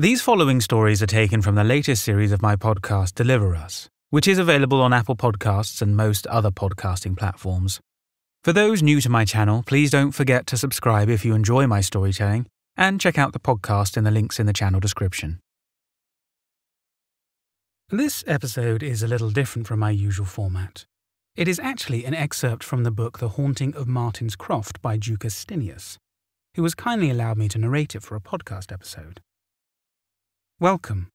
These following stories are taken from the latest series of my podcast, Deliver Us, which is available on Apple Podcasts and most other podcasting platforms. For those new to my channel, please don't forget to subscribe if you enjoy my storytelling and check out the podcast in the links in the channel description. This episode is a little different from my usual format. It is actually an excerpt from the book The Haunting of Martin's Croft by Duke Astinius, who has kindly allowed me to narrate it for a podcast episode. Welcome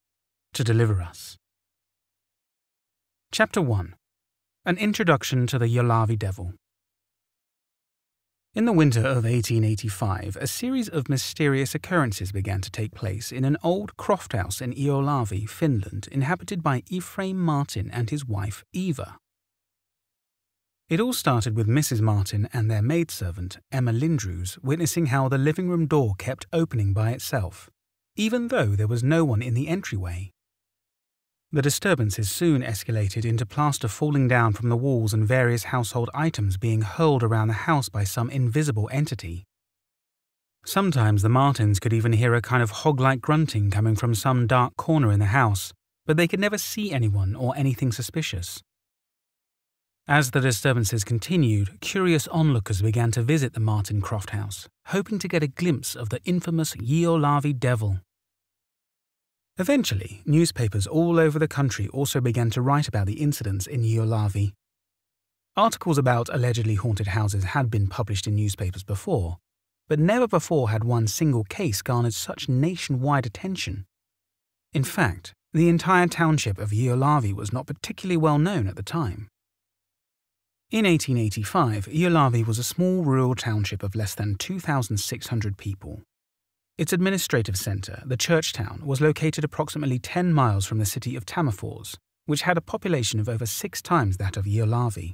to Deliver Us. Chapter 1 An Introduction to the Ylöjärvi Devil. In the winter of 1885, a series of mysterious occurrences began to take place in an old croft house in Ylöjärvi, Finland, inhabited by Ephraim Martin and his wife Eva. It all started with Mrs. Martin and their maidservant, Emma Lindroos, witnessing how the living room door kept opening by itself even though there was no one in the entryway. The disturbances soon escalated into plaster falling down from the walls and various household items being hurled around the house by some invisible entity. Sometimes the Martins could even hear a kind of hog like grunting coming from some dark corner in the house, but they could never see anyone or anything suspicious. As the disturbances continued, curious onlookers began to visit the Martin Croft house, hoping to get a glimpse of the infamous Ylöjärvi devil. Eventually, newspapers all over the country also began to write about the incidents in Ylöjärvi. Articles about allegedly haunted houses had been published in newspapers before, but never before had one single case garnered such nationwide attention. In fact, the entire township of Ylöjärvi was not particularly well known at the time. In 1885, Ylöjärvi was a small rural township of less than 2,600 people. Its administrative centre, the church town, was located approximately 10 miles from the city of Tammerfors, which had a population of over six times that of Ylöjärvi.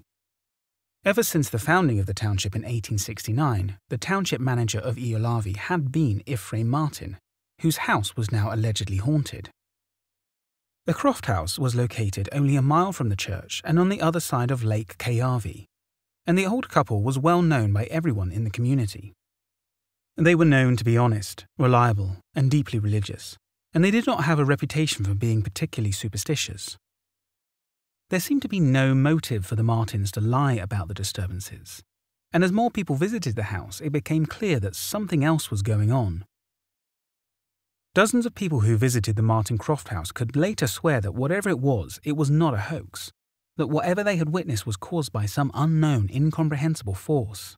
Ever since the founding of the township in 1869, the township manager of Ylöjärvi had been Ephraim Martin, whose house was now allegedly haunted. The Croft House was located only a mile from the church and on the other side of Lake Kaavi, and the old couple was well known by everyone in the community. They were known to be honest, reliable, and deeply religious, and they did not have a reputation for being particularly superstitious. There seemed to be no motive for the Martins to lie about the disturbances, and as more people visited the house, it became clear that something else was going on. Dozens of people who visited the Martin Croft house could later swear that whatever it was, it was not a hoax, that whatever they had witnessed was caused by some unknown, incomprehensible force.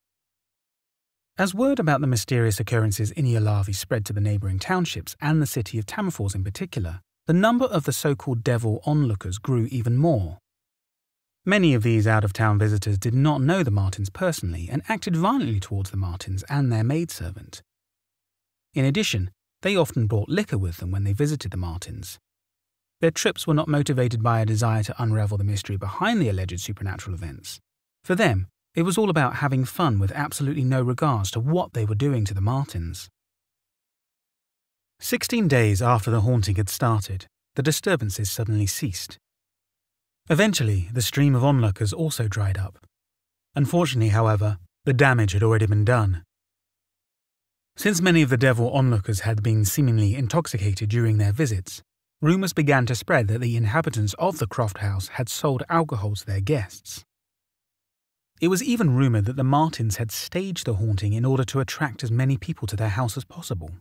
As word about the mysterious occurrences in Ylöjärvi spread to the neighbouring townships and the city of Tammerfors in particular, the number of the so called devil onlookers grew even more. Many of these out of town visitors did not know the Martins personally and acted violently towards the Martins and their maidservant. In addition, they often brought liquor with them when they visited the Martins. Their trips were not motivated by a desire to unravel the mystery behind the alleged supernatural events. For them, it was all about having fun with absolutely no regards to what they were doing to the Martins. Sixteen days after the haunting had started, the disturbances suddenly ceased. Eventually, the stream of onlookers also dried up. Unfortunately, however, the damage had already been done, since many of the devil onlookers had been seemingly intoxicated during their visits, rumours began to spread that the inhabitants of the Croft House had sold alcohol to their guests. It was even rumoured that the Martins had staged the haunting in order to attract as many people to their house as possible.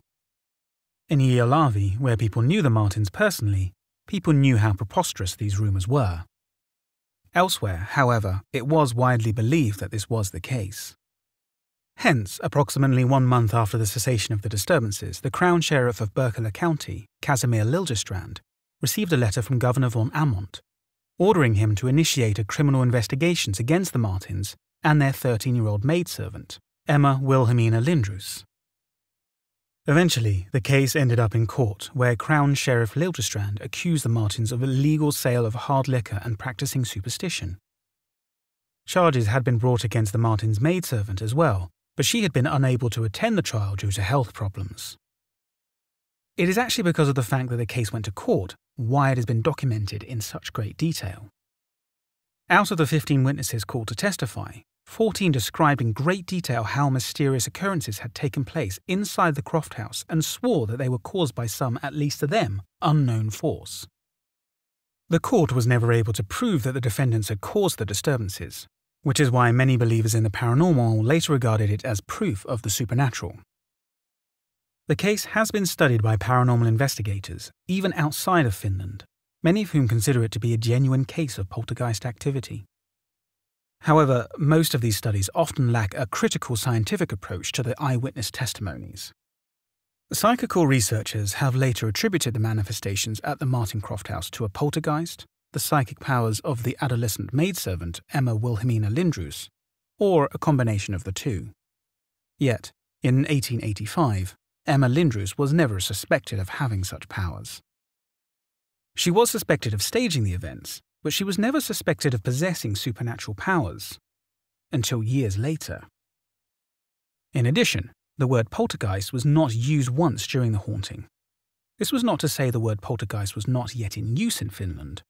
In Ylöjärvi, where people knew the Martins personally, people knew how preposterous these rumours were. Elsewhere, however, it was widely believed that this was the case. Hence, approximately one month after the cessation of the disturbances, the Crown Sheriff of Birkala County, Casimir Liljestrand, received a letter from Governor von Amont, ordering him to initiate a criminal investigations against the Martins and their 13 year old maidservant, Emma Wilhelmina Lindroos. Eventually, the case ended up in court, where Crown Sheriff Liljestrand accused the Martins of illegal sale of hard liquor and practicing superstition. Charges had been brought against the Martins' maidservant as well, but she had been unable to attend the trial due to health problems. It is actually because of the fact that the case went to court why it has been documented in such great detail. Out of the 15 witnesses called to testify, 14 described in great detail how mysterious occurrences had taken place inside the Croft House and swore that they were caused by some, at least to them, unknown force. The court was never able to prove that the defendants had caused the disturbances, which is why many believers in the paranormal later regarded it as proof of the supernatural. The case has been studied by paranormal investigators, even outside of Finland, many of whom consider it to be a genuine case of poltergeist activity. However, most of these studies often lack a critical scientific approach to the eyewitness testimonies. Psychical researchers have later attributed the manifestations at the Martin Croft House to a poltergeist, the psychic powers of the adolescent maidservant Emma Wilhelmina Lindroos, or a combination of the two. Yet, in 1885, Emma Lindroos was never suspected of having such powers. She was suspected of staging the events, but she was never suspected of possessing supernatural powers until years later. In addition, the word poltergeist was not used once during the haunting. This was not to say the word poltergeist was not yet in use in Finland.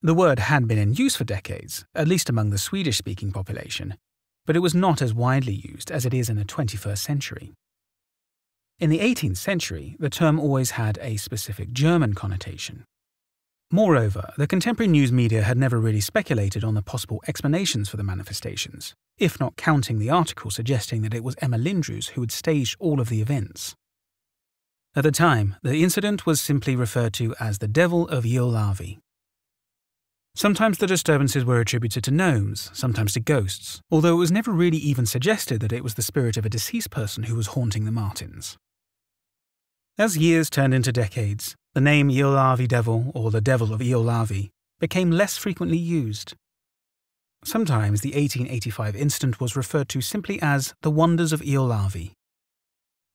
The word had been in use for decades, at least among the Swedish speaking population, but it was not as widely used as it is in the 21st century. In the 18th century, the term always had a specific German connotation. Moreover, the contemporary news media had never really speculated on the possible explanations for the manifestations, if not counting the article suggesting that it was Emma Lindroos who had staged all of the events. At the time, the incident was simply referred to as the Devil of Ylöjärvi. Sometimes the disturbances were attributed to gnomes, sometimes to ghosts, although it was never really even suggested that it was the spirit of a deceased person who was haunting the Martins. As years turned into decades, the name Ylöjärvi Devil, or the Devil of Ylöjärvi, became less frequently used. Sometimes the 1885 incident was referred to simply as the Wonders of Ylöjärvi.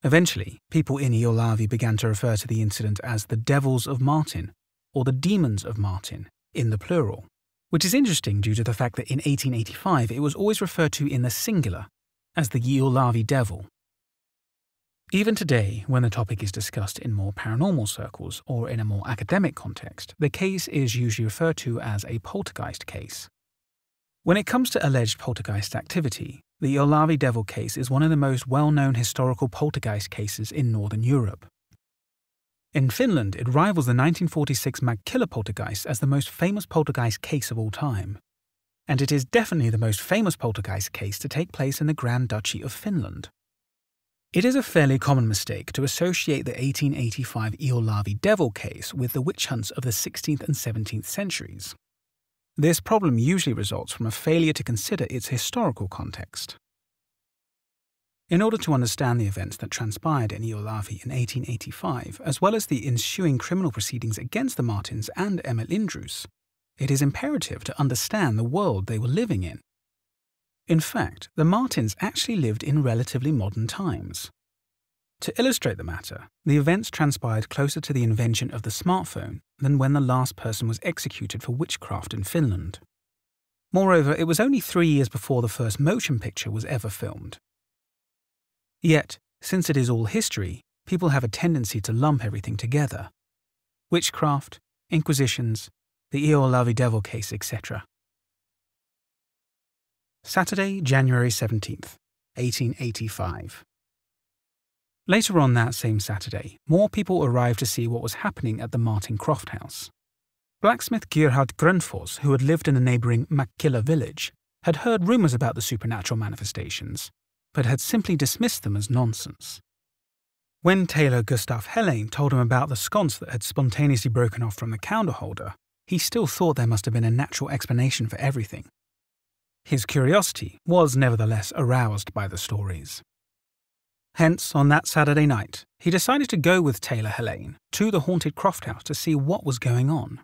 Eventually, people in Ylöjärvi began to refer to the incident as the Devils of Martin, or the Demons of Martin, in the plural, which is interesting due to the fact that in 1885 it was always referred to in the singular, as the Ylöjärvi Devil. Even today, when the topic is discussed in more paranormal circles or in a more academic context, the case is usually referred to as a poltergeist case. When it comes to alleged poltergeist activity, the Ylöjärvi Devil case is one of the most well known historical poltergeist cases in Northern Europe. In Finland, it rivals the 1946 Makkila poltergeist as the most famous poltergeist case of all time. And it is definitely the most famous poltergeist case to take place in the Grand Duchy of Finland. It is a fairly common mistake to associate the 1885 Ylöjärvi devil case with the witch hunts of the 16th and 17th centuries. This problem usually results from a failure to consider its historical context. In order to understand the events that transpired in Ylöjärvi in 1885, as well as the ensuing criminal proceedings against the Martins and Emma Lindroos, it is imperative to understand the world they were living in in fact, the Martins actually lived in relatively modern times. To illustrate the matter, the events transpired closer to the invention of the smartphone than when the last person was executed for witchcraft in Finland. Moreover, it was only three years before the first motion picture was ever filmed. Yet, since it is all history, people have a tendency to lump everything together witchcraft, inquisitions, the Ylöjärvi devil case, etc. Saturday, January 17th, 1885. Later on that same Saturday, more people arrived to see what was happening at the Martin Croft house. Blacksmith Gerhard Grundfors, who had lived in the neighbouring Makkila village, had heard rumours about the supernatural manifestations, but had simply dismissed them as nonsense. When tailor Gustav Helene told him about the sconce that had spontaneously broken off from the candle holder, he still thought there must have been a natural explanation for everything, his curiosity was nevertheless aroused by the stories. Hence, on that Saturday night, he decided to go with Taylor Helene to the haunted Croft House to see what was going on.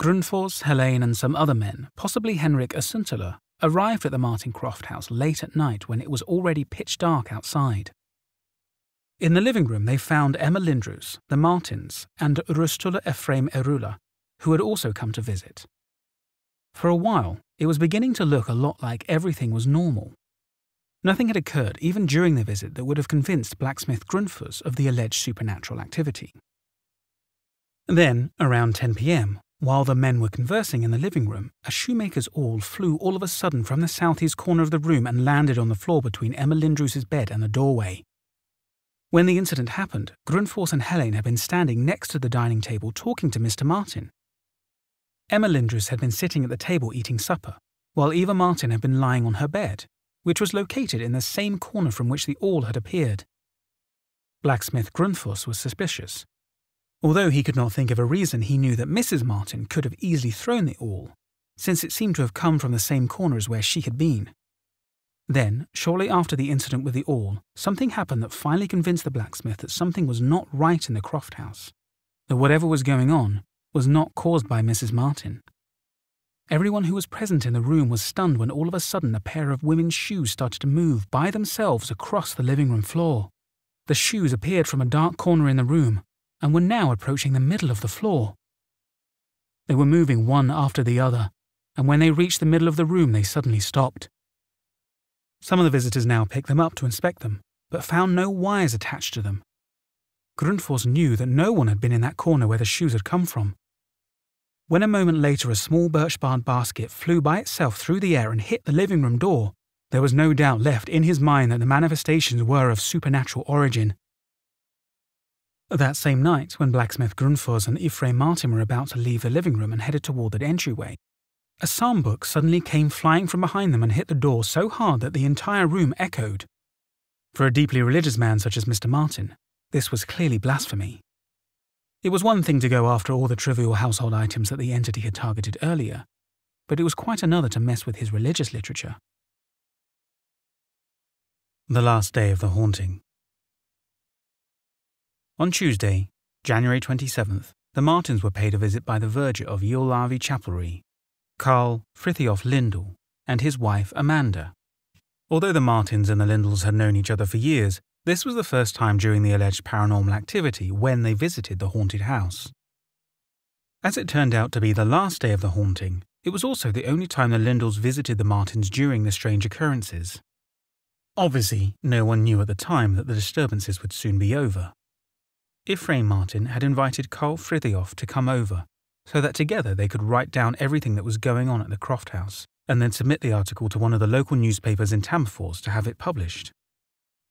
Grundfors, Helene, and some other men, possibly Henrik Asuntula, arrived at the Martin Croft House late at night when it was already pitch dark outside. In the living room, they found Emma Lindroos, the Martins, and Rustula Ephraim Erula, who had also come to visit. For a while, it was beginning to look a lot like everything was normal. Nothing had occurred even during the visit that would have convinced blacksmith Grundfors of the alleged supernatural activity. Then, around 10 pm, While the men were conversing in the living room, a shoemaker's awl flew all of a sudden from the southeast corner of the room and landed on the floor between Emma Lindrew's bed and the doorway. When the incident happened, Grundfors and Helene had been standing next to the dining table talking to Mr. Martin. Emma Lindroos had been sitting at the table eating supper, while Eva Martin had been lying on her bed, which was located in the same corner from which the awl had appeared. Blacksmith Grundfors was suspicious, Although he could not think of a reason, he knew that Mrs. Martin could have easily thrown the awl, since it seemed to have come from the same corner as where she had been. Then, shortly after the incident with the awl, something happened that finally convinced the blacksmith that something was not right in the Croft house, that whatever was going on was not caused by Mrs. Martin. Everyone who was present in the room was stunned when all of a sudden a pair of women's shoes started to move by themselves across the living room floor. The shoes appeared from a dark corner in the room, and were now approaching the middle of the floor. They were moving one after the other, and when they reached the middle of the room, they suddenly stopped. Some of the visitors now picked them up to inspect them, but found no wires attached to them. Grundfors knew that no one had been in that corner where the shoes had come from. When a moment later a small birch bark basket flew by itself through the air and hit the living room door, there was no doubt left in his mind that the manifestations were of supernatural origin that same night, when blacksmith Grundfors and Ephraim Martin were about to leave the living room and headed toward the entryway, a psalm book suddenly came flying from behind them and hit the door so hard that the entire room echoed. For a deeply religious man such as Mr. Martin, this was clearly blasphemy. It was one thing to go after all the trivial household items that the entity had targeted earlier, but it was quite another to mess with his religious literature. The last day of the haunting. On Tuesday, January 27th, the Martins were paid a visit by the verger of Ylöjärvi Chapelry, Karl Frithioff Lindell, and his wife Amanda. Although the Martins and the Lindells had known each other for years, this was the first time during the alleged paranormal activity when they visited the haunted house. As it turned out to be the last day of the haunting, it was also the only time the Lindells visited the Martins during the strange occurrences. Obviously, no one knew at the time that the disturbances would soon be over. Ephraim Martin had invited Karl Frithioff to come over so that together they could write down everything that was going on at the Croft House and then submit the article to one of the local newspapers in Tammerfors to have it published.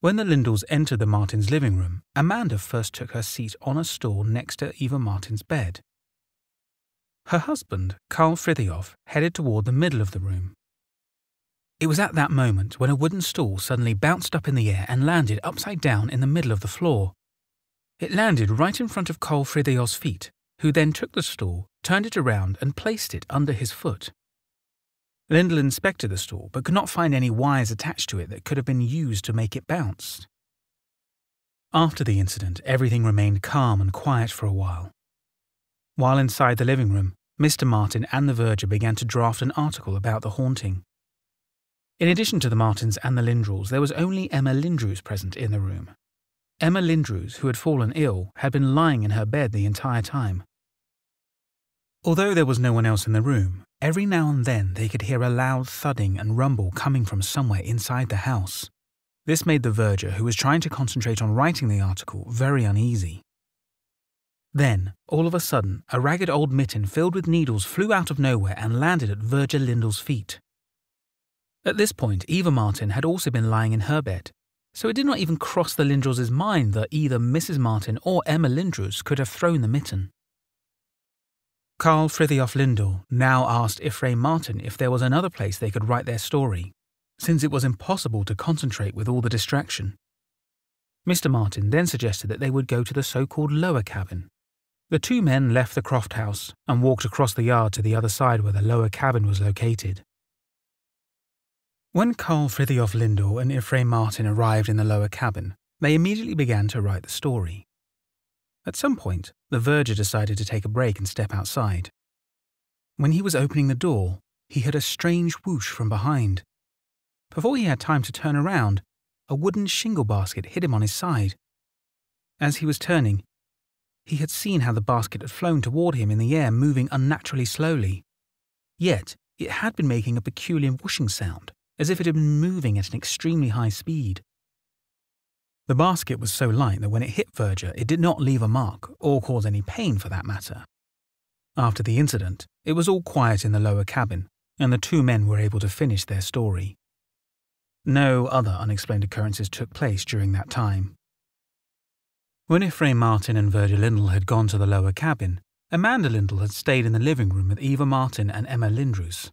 When the Lindells entered the Martins' living room, Amanda first took her seat on a stool next to Eva Martin's bed. Her husband, Karl Frithioff, headed toward the middle of the room. It was at that moment when a wooden stool suddenly bounced up in the air and landed upside down in the middle of the floor. It landed right in front of Karl Frithiof's feet, who then took the stool, turned it around, and placed it under his foot. Lindell inspected the stool, but could not find any wires attached to it that could have been used to make it bounce. After the incident, everything remained calm and quiet for a while. While inside the living room, Mr. Martin and the verger began to draft an article about the haunting. In addition to the Martins and the Lindrells, there was only Emma Lindroos present in the room, Emma Lindroos, who had fallen ill, had been lying in her bed the entire time. Although there was no one else in the room, every now and then they could hear a loud thudding and rumble coming from somewhere inside the house. This made the verger, who was trying to concentrate on writing the article, very uneasy. Then, all of a sudden, a ragged old mitten filled with needles flew out of nowhere and landed at Verger Lindell's feet. At this point, Eva Martin had also been lying in her bed, so it did not even cross the Lindrews' mind that either Mrs. Martin or Emma Lindroos could have thrown the mitten. Karl Frithioff Lindell now asked Ephraim Martin if there was another place they could write their story, since it was impossible to concentrate with all the distraction. Mr. Martin then suggested that they would go to the so called lower cabin. The two men left the Croft house and walked across the yard to the other side where the lower cabin was located. When Karl Frithioff Lindell and Ephraim Martin arrived in the lower cabin, they immediately began to write the story. At some point, the verger decided to take a break and step outside. When he was opening the door, he heard a strange whoosh from behind. Before he had time to turn around, a wooden shingle basket hit him on his side. As he was turning, he had seen how the basket had flown toward him in the air, moving unnaturally slowly. Yet, it had been making a peculiar whooshing sound as if it had been moving at an extremely high speed. The basket was so light that when it hit Verger, it did not leave a mark, or cause any pain for that matter. After the incident, it was all quiet in the lower cabin, and the two men were able to finish their story. No other unexplained occurrences took place during that time. When Ephraim Martin and Virgil Lindell had gone to the lower cabin, Amanda Lindell had stayed in the living room with Eva Martin and Emma Lindroos.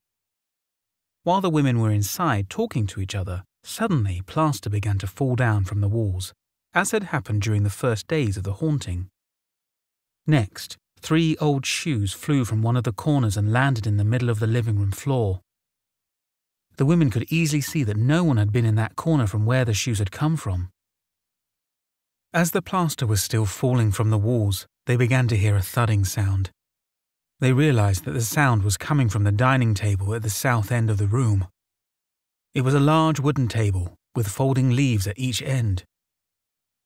While the women were inside talking to each other, suddenly plaster began to fall down from the walls, as had happened during the first days of the haunting. Next, three old shoes flew from one of the corners and landed in the middle of the living room floor. The women could easily see that no one had been in that corner from where the shoes had come from. As the plaster was still falling from the walls, they began to hear a thudding sound. They realized that the sound was coming from the dining table at the south end of the room. It was a large wooden table with folding leaves at each end.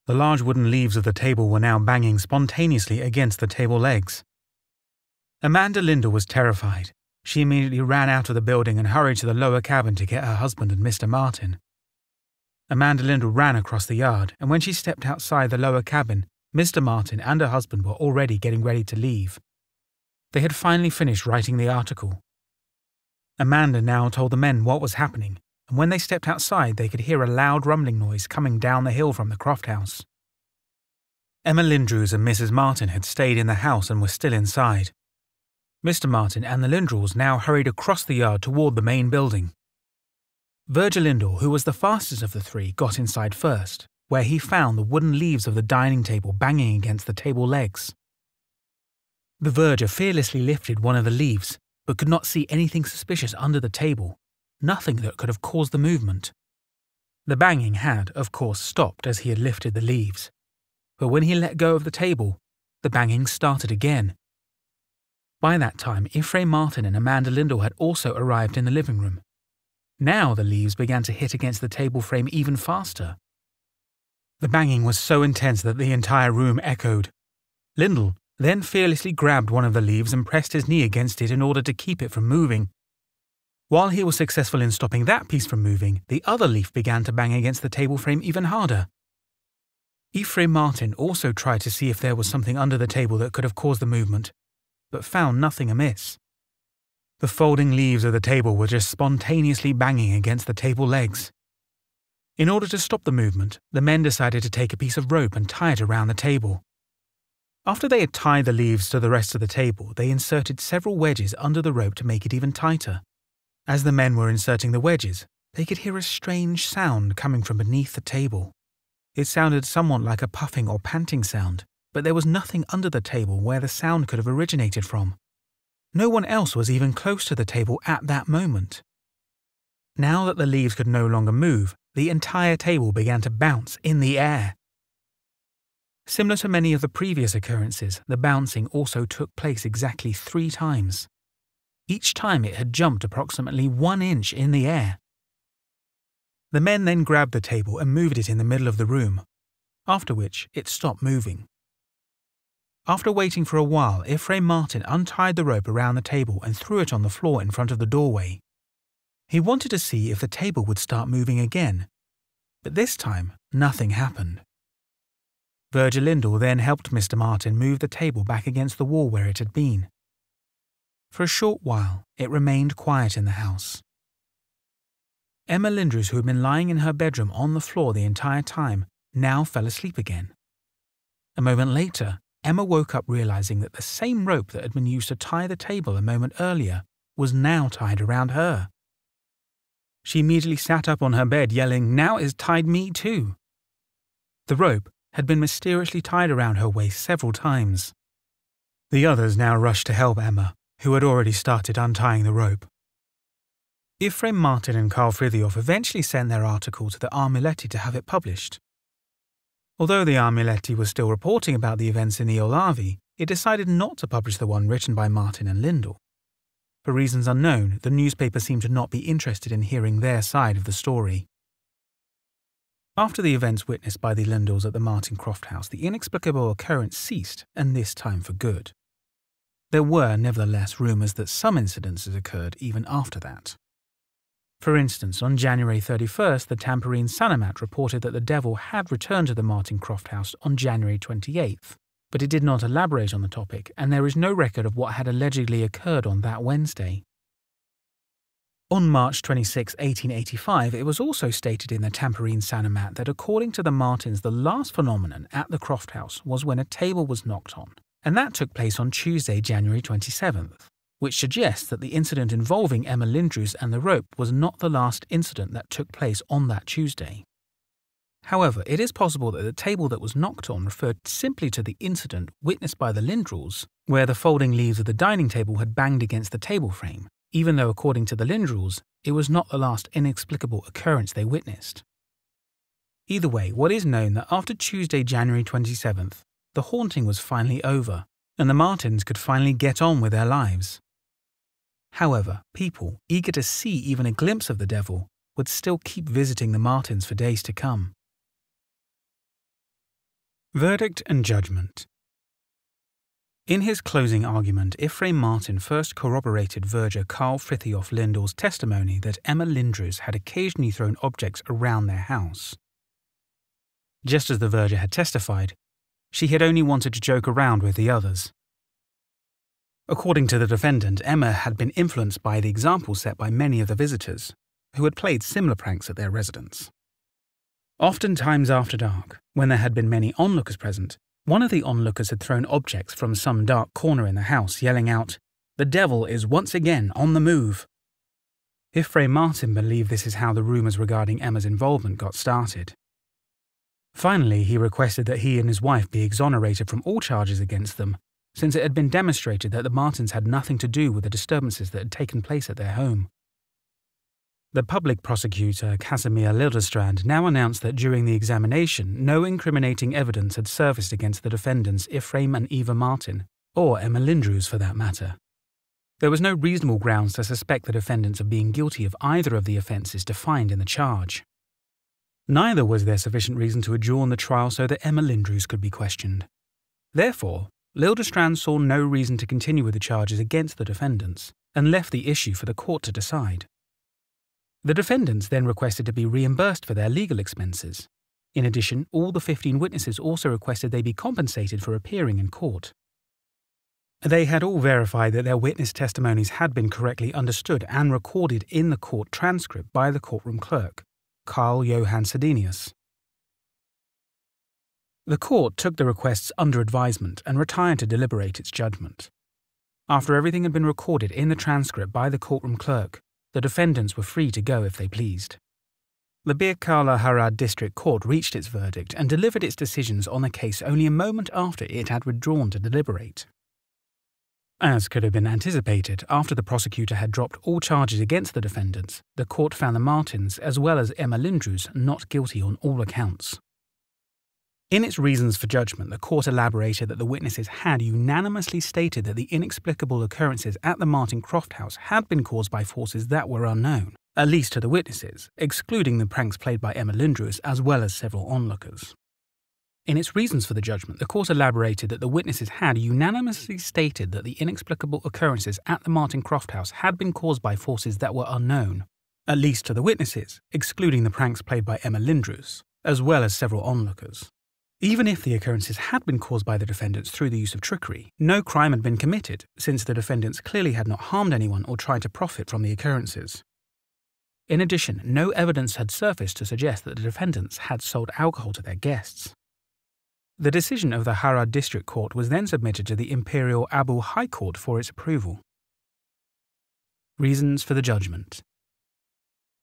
The large wooden leaves of the table were now banging spontaneously against the table legs. Amanda Lindell was terrified. She immediately ran out of the building and hurried to the lower cabin to get her husband and Mr. Martin. Amanda Lindell ran across the yard, and when she stepped outside the lower cabin, Mr. Martin and her husband were already getting ready to leave. They had finally finished writing the article. Amanda now told the men what was happening, and when they stepped outside, they could hear a loud rumbling noise coming down the hill from the Croft house. Emma Lindroos and Mrs. Martin had stayed in the house and were still inside. Mr. Martin and the Lindroos now hurried across the yard toward the main building. Virgil Lindell, who was the fastest of the three, got inside first, where he found the wooden leaves of the dining table banging against the table legs. The verger fearlessly lifted one of the leaves, but could not see anything suspicious under the table, nothing that could have caused the movement. The banging had, of course, stopped as he had lifted the leaves, but when he let go of the table, the banging started again. By that time, Ephraim Martin and Amanda Lindell had also arrived in the living room. Now the leaves began to hit against the table frame even faster. The banging was so intense that the entire room echoed. Lindell then fearlessly grabbed one of the leaves and pressed his knee against it in order to keep it from moving. While he was successful in stopping that piece from moving, the other leaf began to bang against the table frame even harder. Ephraim Martin also tried to see if there was something under the table that could have caused the movement, but found nothing amiss. The folding leaves of the table were just spontaneously banging against the table legs. In order to stop the movement, the men decided to take a piece of rope and tie it around the table. After they had tied the leaves to the rest of the table, they inserted several wedges under the rope to make it even tighter. As the men were inserting the wedges, they could hear a strange sound coming from beneath the table. It sounded somewhat like a puffing or panting sound, but there was nothing under the table where the sound could have originated from. No one else was even close to the table at that moment. Now that the leaves could no longer move, the entire table began to bounce in the air. Similar to many of the previous occurrences, the bouncing also took place exactly three times. Each time it had jumped approximately one inch in the air. The men then grabbed the table and moved it in the middle of the room, after which it stopped moving. After waiting for a while, Ephraim Martin untied the rope around the table and threw it on the floor in front of the doorway. He wanted to see if the table would start moving again, but this time nothing happened. Virgil Lindell then helped Mr. Martin move the table back against the wall where it had been. For a short while, it remained quiet in the house. Emma Lindroos, who had been lying in her bedroom on the floor the entire time, now fell asleep again. A moment later, Emma woke up realizing that the same rope that had been used to tie the table a moment earlier was now tied around her. She immediately sat up on her bed, yelling, Now it's tied me too. The rope had been mysteriously tied around her waist several times. The others now rushed to help Emma, who had already started untying the rope. Ephraim Martin and Carl Frithioff eventually sent their article to the Aamulehti to have it published. Although the Aamulehti was still reporting about the events in Ylöjärvi, it decided not to publish the one written by Martin and Lindell. For reasons unknown, the newspaper seemed to not be interested in hearing their side of the story. After the events witnessed by the Lindells at the Martin Croft house, the inexplicable occurrence ceased, and this time for good. There were, nevertheless, rumours that some incidences occurred even after that. For instance, on January 31st, the Tampereen Sanomat reported that the devil had returned to the Martin Croft house on January 28th, but it did not elaborate on the topic, and there is no record of what had allegedly occurred on that Wednesday. On March 26, 1885, it was also stated in the Tampereen Sanomat that according to the Martins, the last phenomenon at the Croft House was when a table was knocked on, and that took place on Tuesday, January 27th, which suggests that the incident involving Emma Lindroos and the rope was not the last incident that took place on that Tuesday. However, it is possible that the table that was knocked on referred simply to the incident witnessed by the Lindrews, where the folding leaves of the dining table had banged against the table frame, even though, according to the Lindrews, it was not the last inexplicable occurrence they witnessed. Either way, what is known that after Tuesday, January 27th, the haunting was finally over, and the Martins could finally get on with their lives. However, people, eager to see even a glimpse of the devil, would still keep visiting the Martins for days to come. Verdict and Judgment in his closing argument, Ephraim Martin first corroborated verger Carl Frithiof Lindell's testimony that Emma Lindroos had occasionally thrown objects around their house. Just as the verger had testified, she had only wanted to joke around with the others. According to the defendant, Emma had been influenced by the example set by many of the visitors, who had played similar pranks at their residence. Oftentimes after dark, when there had been many onlookers present, one of the onlookers had thrown objects from some dark corner in the house, yelling out, The devil is once again on the move. Ephraim Martin believed this is how the rumours regarding Emma's involvement got started. Finally, he requested that he and his wife be exonerated from all charges against them, since it had been demonstrated that the Martins had nothing to do with the disturbances that had taken place at their home. The public prosecutor, Casimir Liljestrand, now announced that during the examination, no incriminating evidence had surfaced against the defendants Ephraim and Eva Martin, or Emma Lindroos for that matter. There was no reasonable grounds to suspect the defendants of being guilty of either of the offences defined in the charge. Neither was there sufficient reason to adjourn the trial so that Emma Lindroos could be questioned. Therefore, Liljestrand saw no reason to continue with the charges against the defendants, and left the issue for the court to decide. The defendants then requested to be reimbursed for their legal expenses. In addition, all the 15 witnesses also requested they be compensated for appearing in court. They had all verified that their witness testimonies had been correctly understood and recorded in the court transcript by the courtroom clerk, Carl Johann Sedenius. The court took the requests under advisement and retired to deliberate its judgment. After everything had been recorded in the transcript by the courtroom clerk, the defendants were free to go if they pleased. The Birkala Harad District Court reached its verdict and delivered its decisions on the case only a moment after it had withdrawn to deliberate. As could have been anticipated, after the prosecutor had dropped all charges against the defendants, the court found the Martins, as well as Emma Lindroos, not guilty on all accounts. In its reasons for judgment, the court elaborated that the witnesses had unanimously stated that the inexplicable occurrences at the Martin Croft house had been caused by forces that were unknown, at least to the witnesses, excluding the pranks played by Emma Lindroos as well as several onlookers. In its reasons for the judgment, the court elaborated that the witnesses had unanimously stated that the inexplicable occurrences at the Martin Croft house had been caused by forces that were unknown, at least to the witnesses, excluding the pranks played by Emma Lindroos, as well as several onlookers. Even if the occurrences had been caused by the defendants through the use of trickery, no crime had been committed, since the defendants clearly had not harmed anyone or tried to profit from the occurrences. In addition, no evidence had surfaced to suggest that the defendants had sold alcohol to their guests. The decision of the Harad District Court was then submitted to the Imperial Åbo High Court for its approval. Reasons for the judgment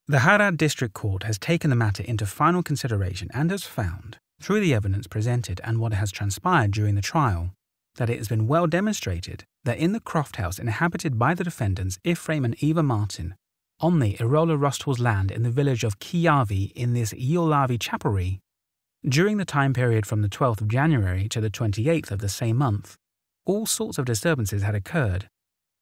The Harad District Court has taken the matter into final consideration and has found through the evidence presented and what has transpired during the trial, that it has been well demonstrated that in the Croft house inhabited by the defendants Ephraim and Eva Martin, on the Irola Rustwell's land in the village of Kiavi in this Ylöjärvi chapelry, during the time period from the 12th of January to the 28th of the same month, all sorts of disturbances had occurred,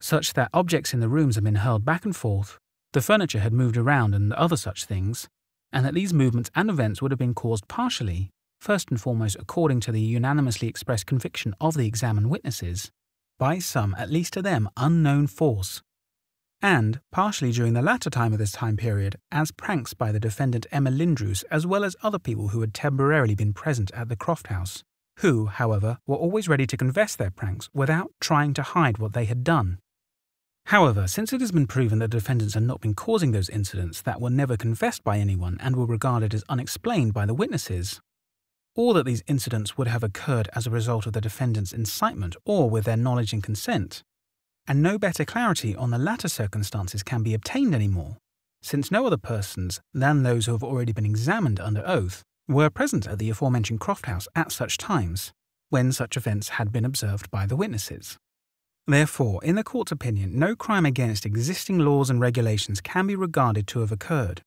such that objects in the rooms had been hurled back and forth, the furniture had moved around and other such things, and that these movements and events would have been caused partially first and foremost according to the unanimously expressed conviction of the examined witnesses, by some, at least to them, unknown force, and, partially during the latter time of this time period, as pranks by the defendant Emma Lindroos as well as other people who had temporarily been present at the Croft House, who, however, were always ready to confess their pranks without trying to hide what they had done. However, since it has been proven that defendants had not been causing those incidents that were never confessed by anyone and were regarded as unexplained by the witnesses, or that these incidents would have occurred as a result of the defendant's incitement or with their knowledge and consent, and no better clarity on the latter circumstances can be obtained anymore, since no other persons than those who have already been examined under oath were present at the aforementioned Croft House at such times, when such events had been observed by the witnesses. Therefore, in the court's opinion, no crime against existing laws and regulations can be regarded to have occurred,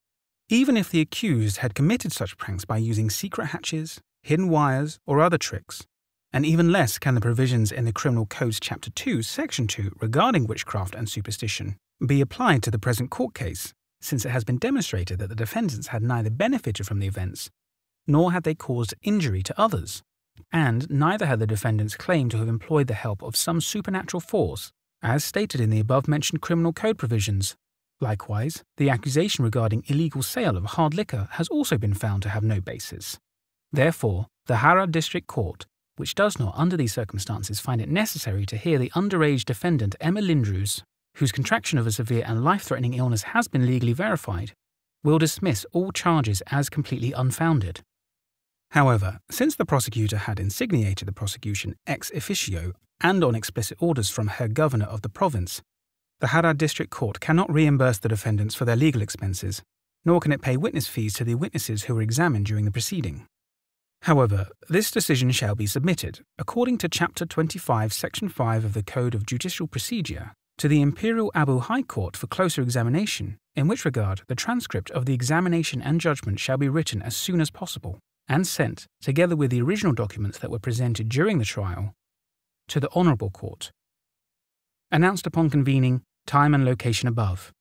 even if the accused had committed such pranks by using secret hatches, hidden wires, or other tricks. And even less can the provisions in the Criminal Code's Chapter 2, Section 2 regarding witchcraft and superstition be applied to the present court case, since it has been demonstrated that the defendants had neither benefited from the events nor had they caused injury to others and neither had the defendants claimed to have employed the help of some supernatural force, as stated in the above mentioned criminal code provisions. Likewise, the accusation regarding illegal sale of hard liquor has also been found to have no basis. Therefore, the Harad District Court, which does not, under these circumstances, find it necessary to hear the underage defendant Emma Lindroos, whose contraction of a severe and life threatening illness has been legally verified, will dismiss all charges as completely unfounded. However, since the prosecutor had insigniated the prosecution ex officio and on explicit orders from her governor of the province, the Harad District Court cannot reimburse the defendants for their legal expenses, nor can it pay witness fees to the witnesses who were examined during the proceeding. However, this decision shall be submitted, according to Chapter 25, Section 5 of the Code of Judicial Procedure, to the Imperial Åbo High Court for closer examination, in which regard the transcript of the examination and judgment shall be written as soon as possible and sent, together with the original documents that were presented during the trial, to the Honourable Court. Announced upon convening, time and location above.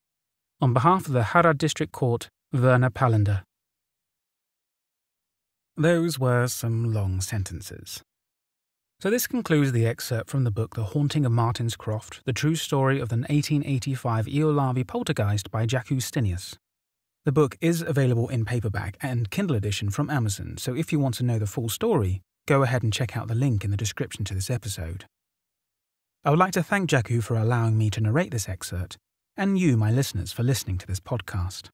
On behalf of the Harad District Court, Werner Palander. Those were some long sentences. So this concludes the excerpt from the book The Haunting of Martin's Croft, the true story of the 1885 Ylöjärvi poltergeist by Jack Stenius. The book is available in paperback and Kindle edition from Amazon, so if you want to know the full story, go ahead and check out the link in the description to this episode. I would like to thank Jaku for allowing me to narrate this excerpt, and you, my listeners, for listening to this podcast.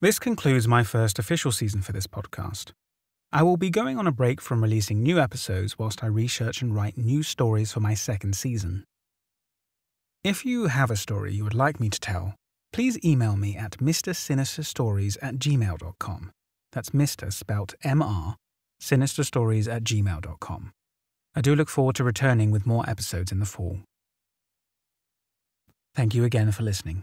This concludes my first official season for this podcast. I will be going on a break from releasing new episodes whilst I research and write new stories for my second season. If you have a story you would like me to tell, please email me at mrsinisterstories at gmail.com. That's Mr. spelt M-R, sinisterstories at gmail.com. I do look forward to returning with more episodes in the fall. Thank you again for listening.